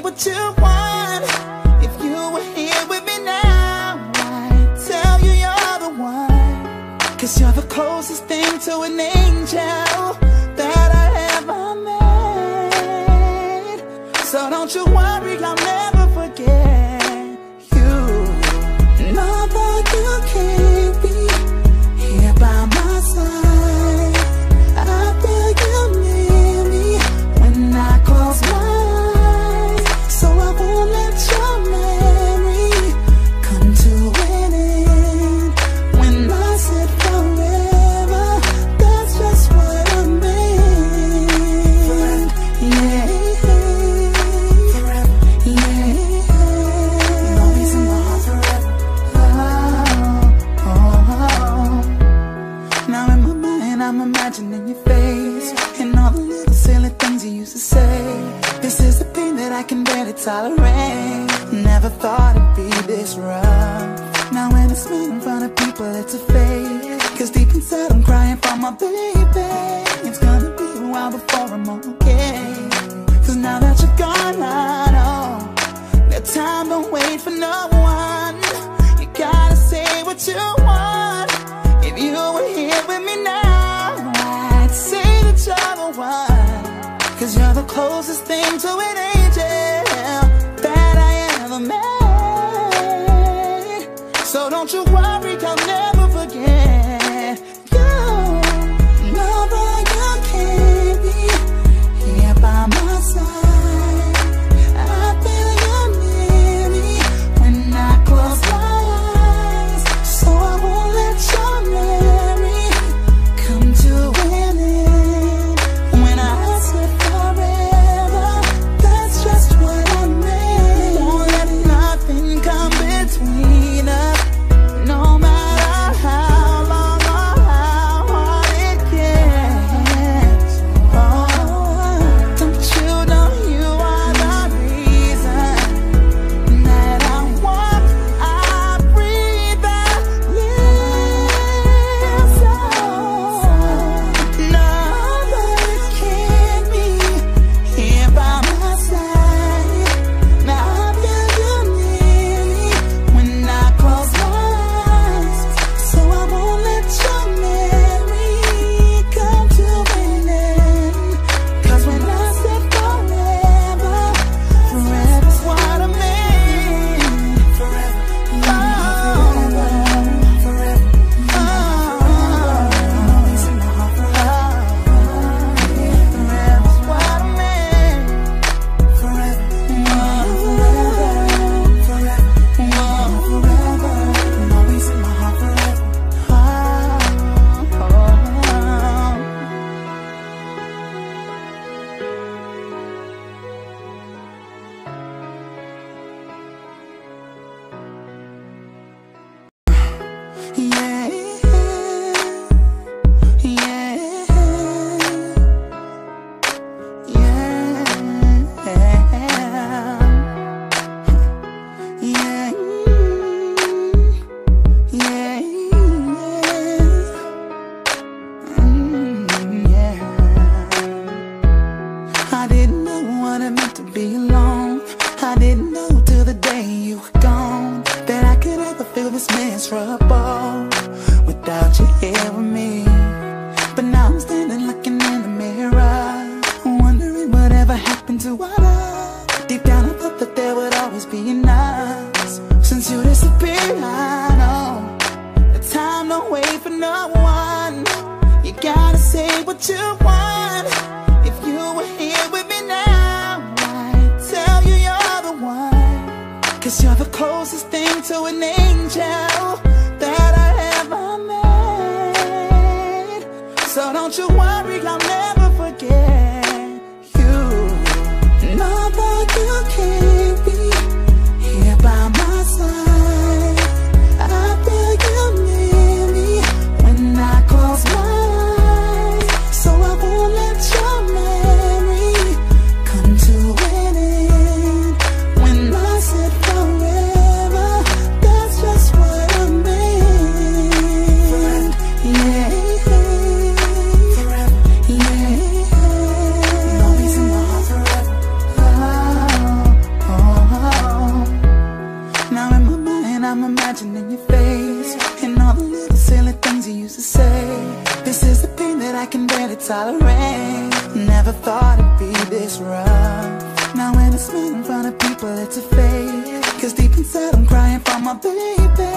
what you want If you were here with me now I'd tell you you're the one Cause you're the closest thing to an angel That I ever met So don't you worry, I'm. never used to say. This is the thing that I can barely tolerate. Never thought it'd be this rough. Now when it's me in front of people it's a fake. Cause deep inside I'm crying for my baby. closest thing to an angel that I ever met. So don't you worry, I didn't know what it meant to be alone. I didn't know till the day you were gone That I could ever feel this miserable Without you here with me. But now I'm standing looking in the mirror Wondering whatever happened to what I Deep down I thought that there would always be an us Since you disappeared. I know The time don't wait for no one. You gotta say what you want. Cause you're the closest thing to an angel. Tolerate. Never thought it'd be this rough. Now when it's me in front of people, it's a fake. Cause deep inside I'm crying for my baby.